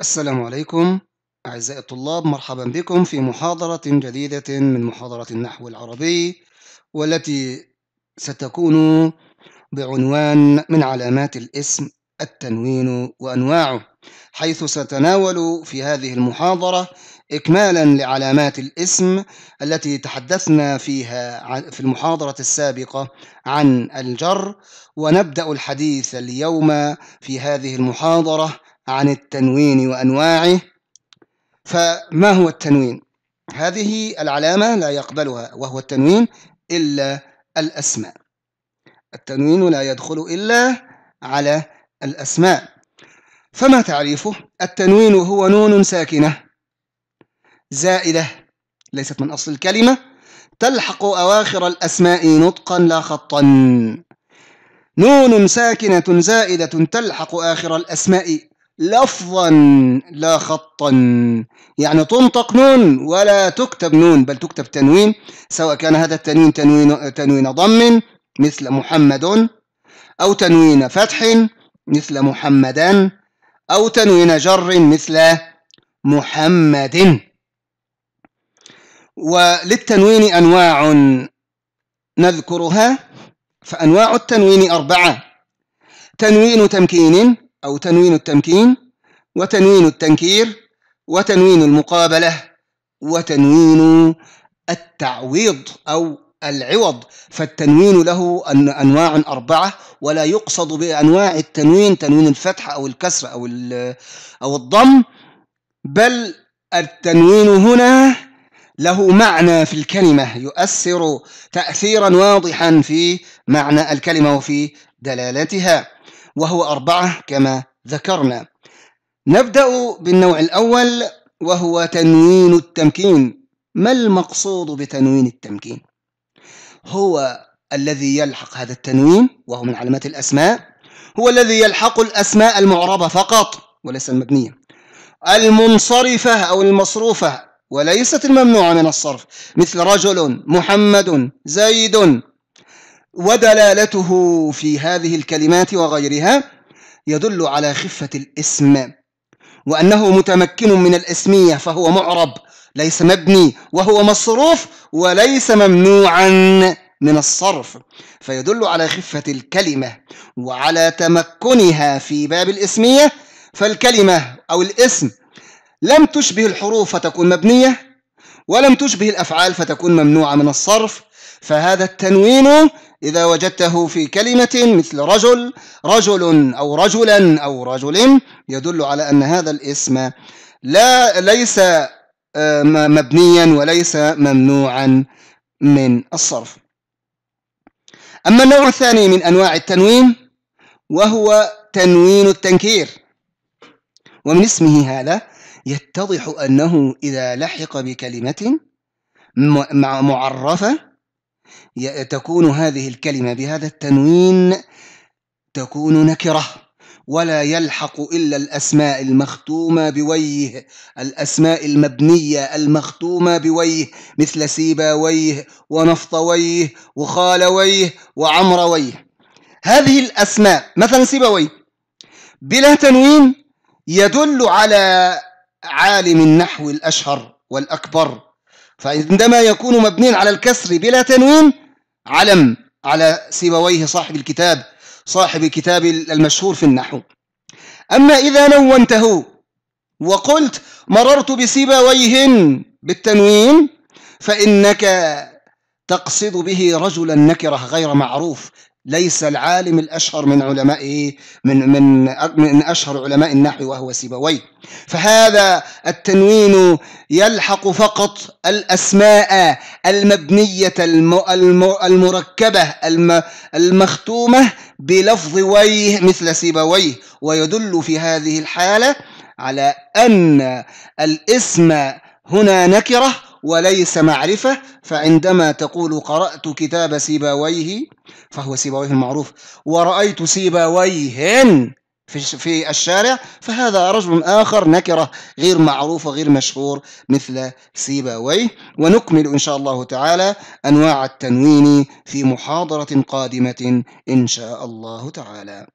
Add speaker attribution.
Speaker 1: السلام عليكم أعزائي الطلاب مرحبا بكم في محاضرة جديدة من محاضرة النحو العربي والتي ستكون بعنوان من علامات الاسم التنوين وأنواعه حيث سنتناول في هذه المحاضرة إكمالا لعلامات الاسم التي تحدثنا فيها في المحاضرة السابقة عن الجر ونبدأ الحديث اليوم في هذه المحاضرة عن التنوين وأنواعه فما هو التنوين؟ هذه العلامة لا يقبلها وهو التنوين إلا الأسماء التنوين لا يدخل إلا على الأسماء فما تعريفه؟ التنوين هو نون ساكنة زائدة ليست من أصل الكلمة تلحق أواخر الأسماء نطقا لا خطا نون ساكنة زائدة تلحق آخر الأسماء لفظا لا خطا. يعني تنطق نون ولا تكتب نون بل تكتب تنوين سواء كان هذا التنوين تنوين, تنوين ضم مثل محمد أو تنوين فتح مثل محمدا أو تنوين جر مثل محمد. وللتنوين أنواع نذكرها فأنواع التنوين أربعة. تنوين تمكين أو تنوين التمكين وتنوين التنكير وتنوين المقابلة وتنوين التعويض أو العوض. فالتنوين له أنواع أربعة ولا يقصد بأنواع التنوين تنوين الفتح أو الكسر أو أو الضم بل التنوين هنا له معنى في الكلمة يؤثر تأثيرا واضحا في معنى الكلمة وفي دلالتها. وهو أربعة كما ذكرنا. نبدأ بالنوع الأول وهو تنوين التمكين. ما المقصود بتنوين التمكين؟ هو الذي يلحق هذا التنوين وهو من علامات الأسماء. هو الذي يلحق الأسماء المعربة فقط وليس المبنية. المنصرفة أو المصروفة وليست الممنوعة من الصرف. مثل رجل محمد زيد ودلالته في هذه الكلمات وغيرها يدل على خفة الاسم وأنه متمكن من الاسمية فهو معرب ليس مبني وهو مصروف وليس ممنوعا من الصرف. فيدل على خفة الكلمة وعلى تمكنها في باب الاسمية فالكلمة أو الاسم لم تشبه الحروف فتكون مبنية ولم تشبه الأفعال فتكون ممنوعة من الصرف. فهذا التنوين إذا وجدته في كلمة مثل رجل رجل أو رجلا أو رجل يدل على أن هذا الاسم لا ليس آه، مبنيا وليس ممنوعا من الصرف. أما النوع الثاني من أنواع التنوين وهو تنوين التنكير. ومن اسمه هذا يتضح أنه إذا لحق بكلمة معرفة تكون هذه الكلمة بهذا التنوين تكون نكرة ولا يلحق إلا الأسماء المختومة بويه الأسماء المبنية المختومة بويه مثل سيباويه ونفطويه وخالويه وعمرويه. هذه الأسماء مثلا سيباويه بلا تنوين يدل على عالم النحو الأشهر والأكبر. فعندما يكون مبنيا على الكسر بلا تنوين علم على سيبويه صاحب الكتاب صاحب الكتاب المشهور في النحو. أما إذا نونته وقلت مررت بسيبويه بالتنوين فإنك تقصد به رجلا نكرة غير معروف. ليس العالم الأشهر من علماء من من من أشهر علماء النحو وهو سيبويه فهذا التنوين يلحق فقط الأسماء المبنية المركبة المختومة بلفظ ويه مثل سيبويه ويدل في هذه الحالة على أن الاسم هنا نكرة وليس معرفة فعندما تقول قرأت كتاب سيباويه فهو سيباويه المعروف ورأيت سيباويه في الشارع فهذا رجل آخر نكرة غير معروف وغير مشهور مثل سيباويه ونكمل إن شاء الله تعالى أنواع التنوين في محاضرة قادمة إن شاء الله تعالى.